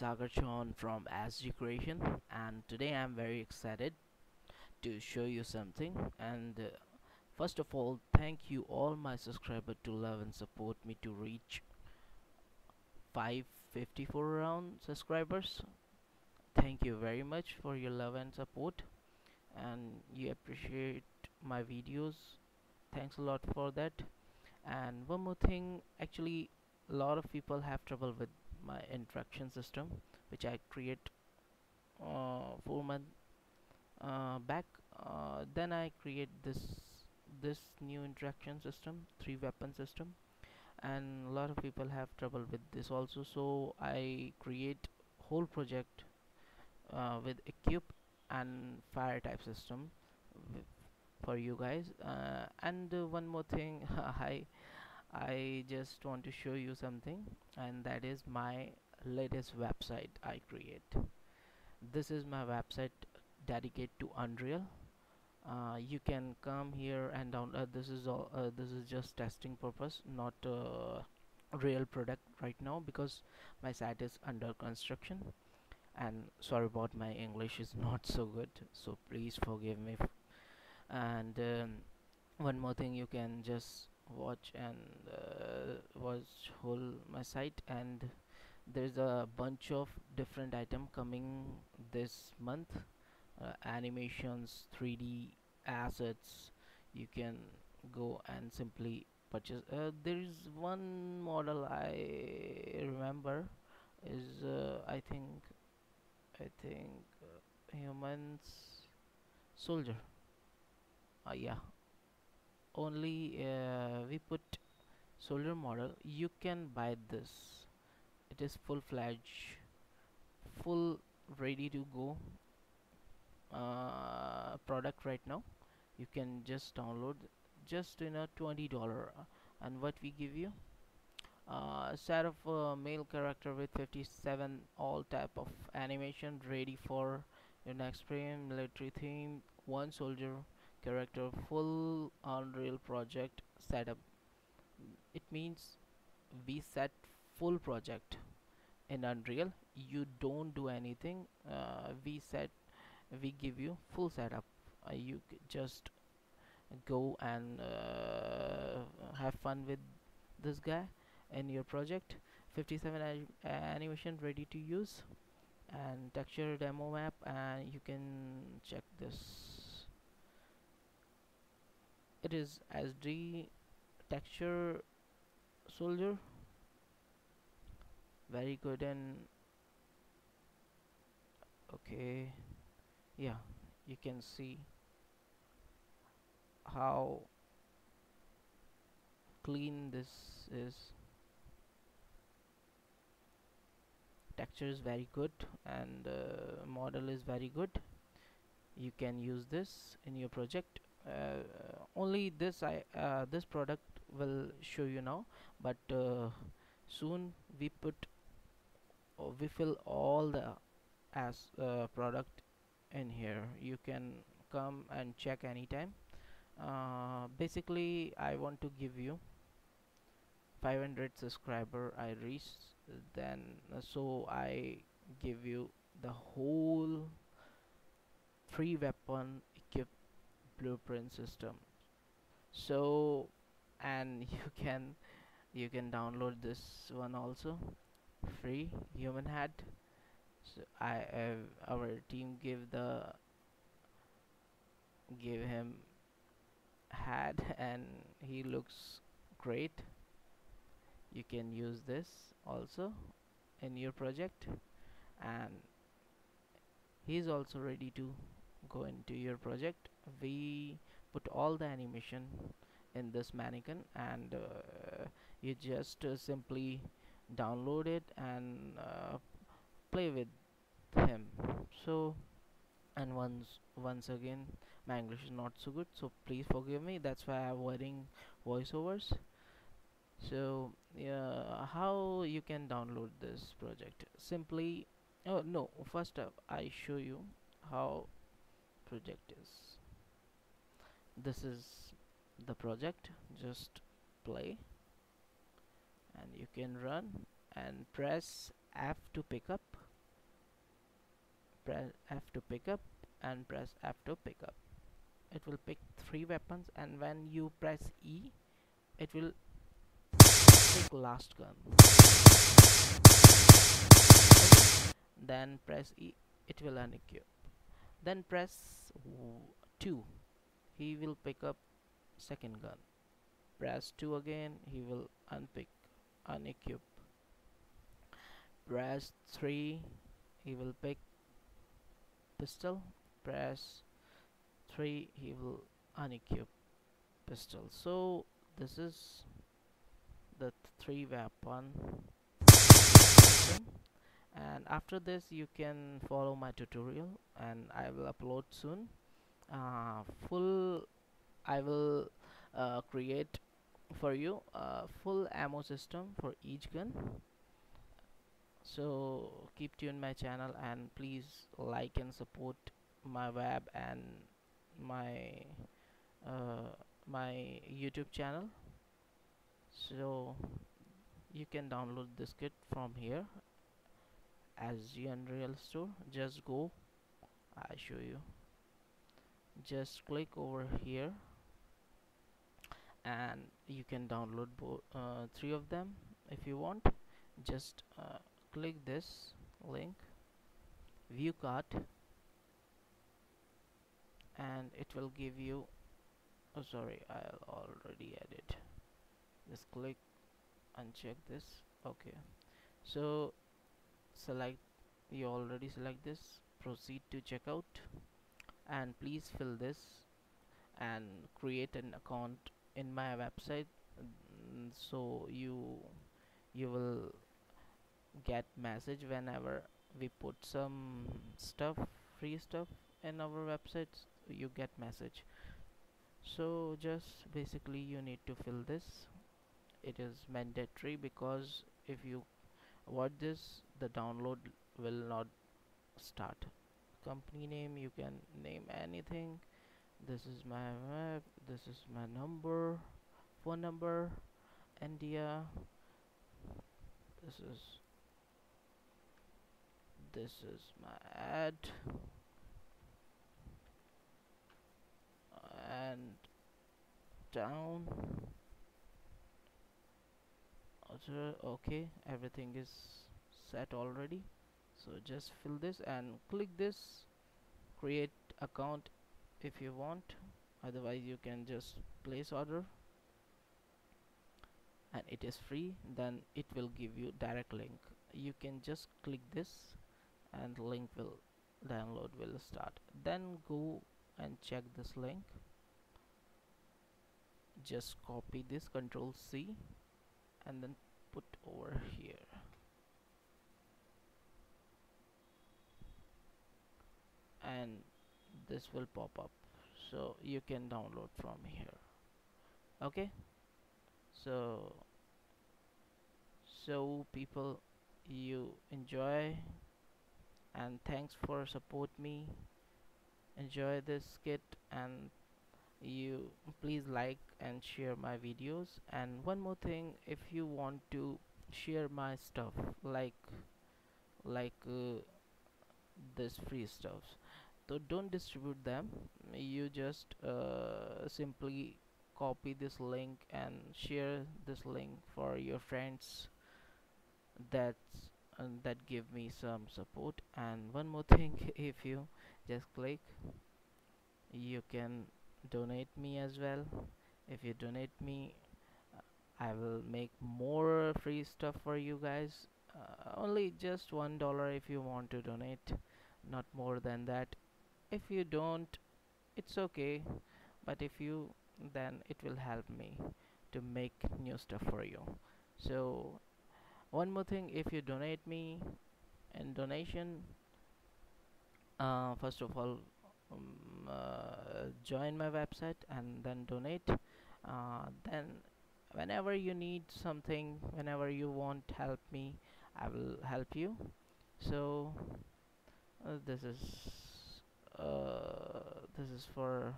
Sagar Chauhan from SG Creation and today I'm very excited to show you something. And uh, first of all thank you all my subscribers to love and support me to reach 554 round subscribers. Thank you very much for your love and support and you appreciate my videos. Thanks a lot for that. And one more thing actually a lot of people have trouble with my interaction system which I create uh, four months uh, back uh, then I create this this new interaction system three weapon system. And a lot of people have trouble with this also. So I create whole project uh, with equip and fire type system for you guys. Uh, and uh, one more thing I I just want to show you something and that is my latest website I create. This is my website dedicated to Unreal. Uh, you can come here and download this is all uh, this is just testing purpose not real product right now because my site is under construction. And sorry about my English is not so good so please forgive me. And um, one more thing you can just watch and uh, watch whole my site. And there's a bunch of different item coming this month. Uh, animations 3d assets. You can go and simply purchase. Uh, there is one model I remember is uh, I think I think uh, humans soldier. Uh, yeah only uh, we put soldier model. You can buy this. It is full-fledged full ready to go uh, product right now. You can just download just in a $20 uh, and what we give you? Uh, set of uh, male character with 57 all type of animation ready for your next frame military theme one soldier character full unreal project setup. It means we set full project. In unreal you don't do anything uh, we set we give you full setup. Uh, you just go and uh, have fun with this guy in your project. 57 animation ready to use and texture demo map and you can check this it is SD texture soldier. Very good and okay. Yeah you can see how clean this is. Texture is very good and uh, model is very good. You can use this in your project uh, only this I uh, this product will show you now but uh, soon we put we fill all the as product in here. You can come and check anytime. Uh, basically I want to give you 500 subscriber I reach then uh, so I give you the whole free weapon blueprint system so and you can you can download this one also. Free human hat. So I uh, our team give the give him hat and he looks great. You can use this also in your project. And he's also ready to go into your project. We put all the animation in this mannequin and uh, you just uh, simply download it and uh, play with him. So and once once again my English is not so good so please forgive me. That's why I'm wearing voiceovers. So yeah how you can download this project? Simply oh no first up I show you how project is this is the project. Just play. And you can run and press F to pick up. Press F to pick up and press F to pick up. It will pick three weapons and when you press E it will pick last gun. Then press E it will unequip. Then press 2 he will pick up second gun. Press 2 again he will unpick unequip. Press 3 he will pick pistol. Press 3 he will unequip pistol. So this is the three weapon. And after this you can follow my tutorial and I will upload soon full I will uh, create for you a full ammo system for each gun. So keep tuned my channel and please like and support my web and my uh, my YouTube channel. So you can download this kit from here as the Unreal Store. Just go I show you just click over here and you can download uh, three of them if you want. Just uh, click this link view cart and it will give you oh sorry I'll already edit just click uncheck this. Okay. So select you already select this. Proceed to checkout and please fill this and create an account in my website mm, so you you will get message whenever we put some stuff free stuff in our websites you get message. So just basically you need to fill this. It is mandatory because if you avoid this the download will not start company name you can name anything. This is my web this is my number phone number India this is this is my ad. And down. Okay everything is set already so just fill this and click this. Create account if you want. Otherwise you can just place order. And it is free. Then it will give you direct link. You can just click this and link will download will start. Then go and check this link. Just copy this control C and then put over here and this will pop up. So you can download from here. Okay? So so people you enjoy and thanks for support me. Enjoy this kit and you please like and share my videos. And one more thing if you want to share my stuff like like uh, this free stuff so don't distribute them. You just uh, simply copy this link and share this link for your friends. That's that give me some support. And one more thing if you just click you can donate me as well. If you donate me I will make more free stuff for you guys. Uh, only just one dollar if you want to donate. Not more than that if you don't it's okay. But if you then it will help me to make new stuff for you. So one more thing if you donate me and donation uh, first of all um, uh, join my website and then donate. Uh, then whenever you need something whenever you want help me I will help you. So uh, this is uh, this is for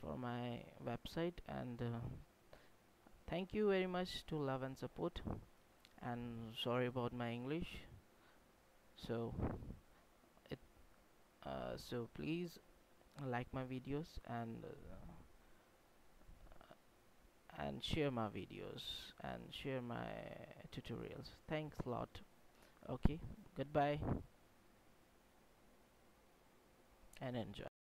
for my website and uh, thank you very much to love and support. And sorry about my English. So it uh, so please like my videos and uh, and share my videos and share my tutorials. Thanks a lot. Okay goodbye and enjoy